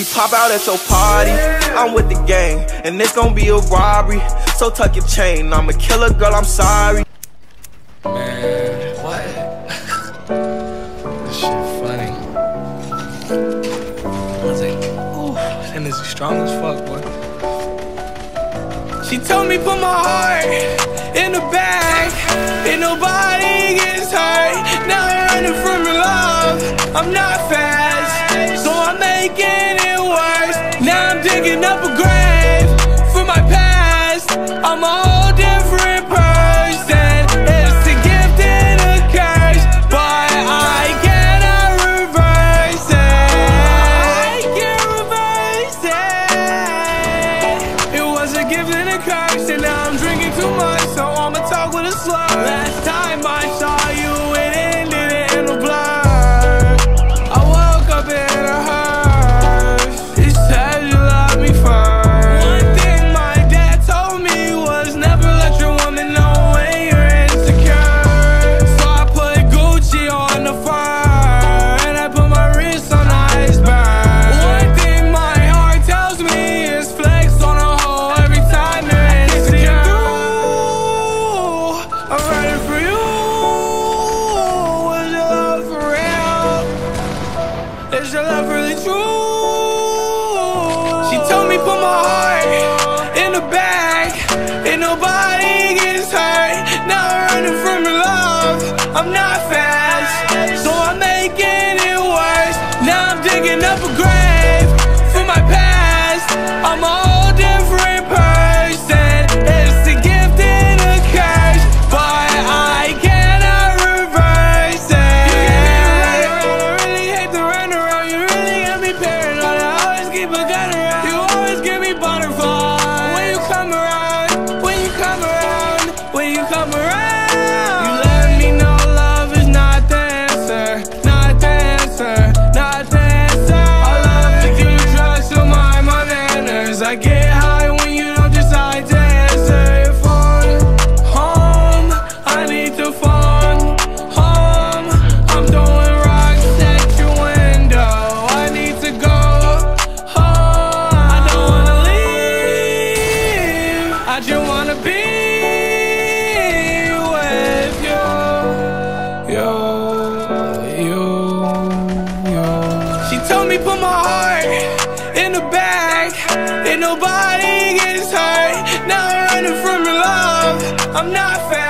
We pop out at your party, I'm with the gang, and it's gonna be a robbery. So tuck your chain, I'm a killer girl, I'm sorry. Man, what? this shit funny. I was like, ooh, that nigga strong as fuck, boy. She told me put my heart in the bag, and nobody gets hurt. Now I'm running from your love. I'm not fast, so I'm making digging up a grave for my past. I'm a whole different person. It's a gift and a curse, but I cannot reverse it. I can't reverse it. It was a gift and a curse, and now I'm drinking too much, so I'ma talk with a slur. Last time I saw put my heart in the bag, and nobody gets hurt. Now I'm running from your love. I'm not fast, so I'm making it worse. Now I'm digging up a grave for my past. I'm a whole different person. It's a gift and a curse, but I cannot reverse it. You get me around, I really hate to run around. You really got me paranoid. I always keep a gun I just wanna be with you. You, you, you. She told me put my heart in the bag, and nobody gets hurt. Now I'm running from your love. I'm not fast,